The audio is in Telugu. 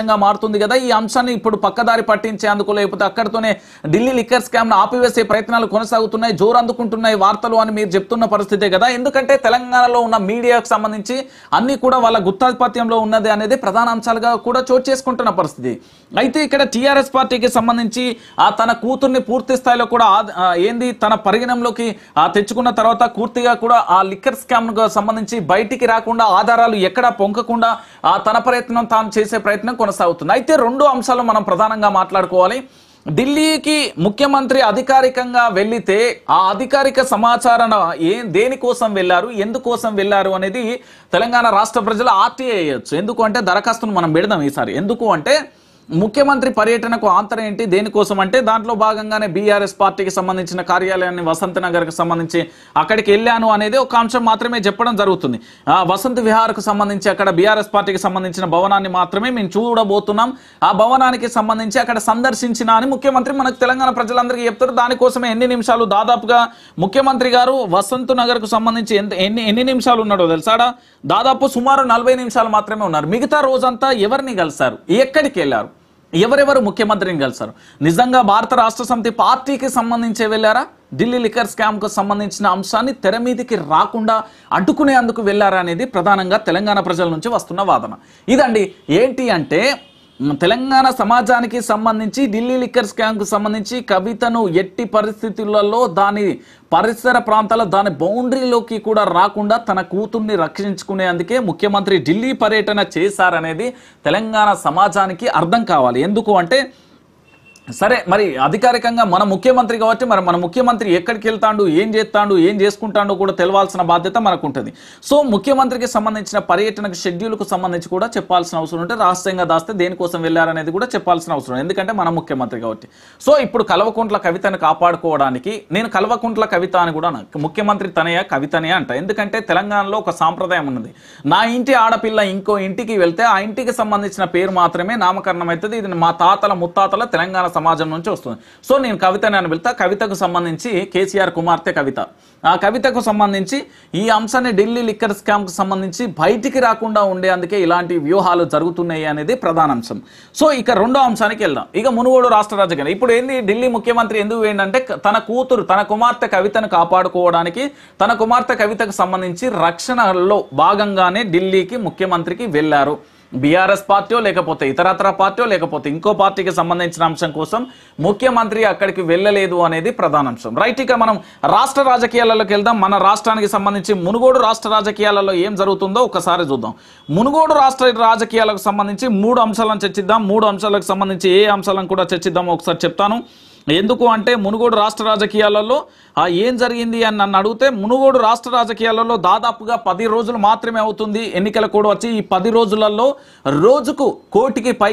మారుతుంది కదా. ఈ అంశాన్ని ఇప్పుడు పక్కదారి పట్టించేందుకు లేకపోతే అక్కడతోనే ఢిల్లీ లిక్కర్ స్కామ్ను ఆపివేసే ప్రయత్నాలు కొనసాగుతున్నాయి జోరు అందుకుంటున్నాయి వార్తలు అని మీరు చెప్తున్న పరిస్థితే కదా. ఎందుకంటే తెలంగాణలో ఉన్న మీడియాకు సంబంధించి అన్ని కూడా వాళ్ళ గుత్తాధిపత్యంలో ఉన్నది అనేది ప్రధాన అంశాలుగా కూడా చోటు చేసుకుంటున్న పరిస్థితి. అయితే ఇక్కడ టీఆర్ఎస్ పార్టీకి సంబంధించి ఆ తన కూతుర్ని పూర్తి స్థాయిలో కూడా ఏంది తన పరిగణంలోకి తెచ్చుకున్న తర్వాత పూర్తిగా కూడా ఆ లిక్కర్ స్కామ్ సంబంధించి బయటికి రాకుండా ఆధారాలు ఎక్కడా పొంకకుండా ఆ తన ప్రయత్నం తాను చేసే ప్రయత్నం కొనసాగుతుంది. అయితే రెండు అంశాలు మనం ప్రధానంగా మాట్లాడుకోవాలి. ఢిల్లీకి ముఖ్యమంత్రి అధికారికంగా వెళ్ళితే ఆ అధికారిక సమాచారం ఏ దేనికోసం వెళ్ళారు ఎందుకోసం వెళ్ళారు అనేది తెలంగాణ రాష్ట్ర ప్రజలు ఆర్టీఐ అయ్యొచ్చు. ఎందుకు అంటే దరఖాస్తును మనం పెడదాం ఈసారి. ఎందుకు అంటే ముఖ్యమంత్రి పర్యటనకు ఆంతరం ఏంటి? దేనికోసం అంటే దాంట్లో భాగంగానే బీఆర్ఎస్ పార్టీకి సంబంధించిన కార్యాలయాన్ని వసంత నగర్కి సంబంధించి అక్కడికి వెళ్ళాను అనేది ఒక అంశం మాత్రమే చెప్పడం జరుగుతుంది. వసంత విహార్కు సంబంధించి అక్కడ బీఆర్ఎస్ పార్టీకి సంబంధించిన భవనాన్ని మాత్రమే మేము చూడబోతున్నాం. ఆ భవనానికి సంబంధించి అక్కడ సందర్శించిన అని ముఖ్యమంత్రి మనకు తెలంగాణ ప్రజలందరికీ చెప్తారు. దానికోసమే ఎన్ని నిమిషాలు దాదాపుగా ముఖ్యమంత్రి గారు వసంత నగర్కు సంబంధించి ఎంత ఎన్ని ఎన్ని నిమిషాలు ఉన్నాడో తెలుసాడా? దాదాపు సుమారు నలభై నిమిషాలు మాత్రమే ఉన్నారు. మిగతా రోజంతా ఎవరిని కలిశారు? ఎక్కడికి వెళ్ళారు? ఎవరెవరు ముఖ్యమంత్రిని కలిశారు? నిజంగా భారత రాష్ట్ర సమితి పార్టీకి సంబంధించే వెళ్ళారా? ఢిల్లీ లిక్కర్ స్కామ్కు సంబంధించిన అంశాన్ని తెర మీదికి రాకుండా అడ్డుకునేందుకు వెళ్ళారా అనేది ప్రధానంగా తెలంగాణ ప్రజల నుంచి వస్తున్న వాదన. ఇదండి ఏంటి అంటే తెలంగాణ సమాజానికి సంబంధించి ఢిల్లీ లిక్కర్ స్కామ్కు సంబంధించి కవితను ఎట్టి పరిస్థితులలో దాని పరిసర ప్రాంతాల దాని బౌండరీలోకి కూడా రాకుండా తన కూతుర్ని రక్షించుకునేందుకే ముఖ్యమంత్రి ఢిల్లీ పర్యటన చేశారనేది తెలంగాణ సమాజానికి అర్థం కావాలి. ఎందుకు అంటే సరే మరి అధికారికంగా మన ముఖ్యమంత్రి కాబట్టి మరి మన ముఖ్యమంత్రి ఎక్కడికి వెళ్తాడు ఏం చేస్తాడు ఏం చేసుకుంటాడో కూడా తెలవాల్సిన బాధ్యత మనకు ఉంటుంది సో ముఖ్యమంత్రికి సంబంధించిన పర్యటనకు షెడ్యూల్కు సంబంధించి కూడా చెప్పాల్సిన అవసరం ఉంటే రహస్యంగా దాస్తే దేనికోసం వెళ్ళారనేది కూడా చెప్పాల్సిన అవసరం ఎందుకంటే మన ముఖ్యమంత్రి కాబట్టి. సో ఇప్పుడు కల్వకుంట్ల కవితను కాపాడుకోవడానికి నేను కల్వకుంట్ల కవిత అని కూడా ముఖ్యమంత్రి తనయ కవితనే అంట. ఎందుకంటే తెలంగాణలో ఒక సాంప్రదాయం ఉన్నది. నా ఇంటి ఆడపిల్ల ఇంకో ఇంటికి వెళ్తే ఆ ఇంటికి సంబంధించిన పేరు మాత్రమే నామకరణం అవుతుంది. ఇది మా తాతల ముత్తాతల తెలంగాణ సమాజం నుంచి వస్తుంది. సో నేను కవితని అని వెళ్తా. కవితకు సంబంధించి కేసీఆర్ కుమార్తె కవిత. ఆ కవితకు సంబంధించి ఈ అంశాన్ని ఢిల్లీ లిక్కర్ స్కామ్కు సంబంధించి బయటికి రాకుండా ఉండేందుకే ఇలాంటి వ్యూహాలు జరుగుతున్నాయి అనేది ప్రధాన అంశం. సో ఇక రెండో అంశానికి వెళ్దాం. ఇక మునుగోడు రాష్ట్ర రాజకీయాలు ఇప్పుడు ఏంది? ఢిల్లీ ముఖ్యమంత్రి ఎందుకు ఏంటంటే తన కూతురు తన కుమార్తె కవితను కాపాడుకోవడానికి తన కుమార్తె కవితకు సంబంధించి రక్షణలో భాగంగానే ఢిల్లీకి ముఖ్యమంత్రికి వెళ్ళారు. బీఆర్ఎస్ పార్టీయో లేకపోతే ఇతరతర పార్టీయో లేకపోతే ఇంకో పార్టీకి సంబంధించిన అంశం కోసం ముఖ్యమంత్రి అక్కడికి వెళ్ళలేదు అనేది ప్రధాన అంశం. రైట్ ఇక మనం రాష్ట్ర రాజకీయాలలోకి వెళ్దాం. మన రాష్ట్రానికి సంబంధించి మునుగోడు రాష్ట్ర రాజకీయాలలో ఏం జరుగుతుందో ఒకసారి చూద్దాం. మునుగోడు రాష్ట్ర రాజకీయాలకు సంబంధించి మూడు అంశాలను చర్చిద్దాం. మూడు అంశాలకు సంబంధించి ఏ అంశాలను కూడా చర్చిద్దామో ఒకసారి చెప్తాను. ఎందుకు అంటే మునుగోడు రాష్ట్ర రాజకీయాలలో ఏం జరిగింది? అని నన్ను అడిగితే మునుగోడు రాష్ట్ర రాజకీయాలలో దాదాపుగా పది రోజులు మాత్రమే అవుతుంది ఎన్నికల కోడ్ వచ్చి ఈ పది రోజులలో రోజుకు కోటికి పై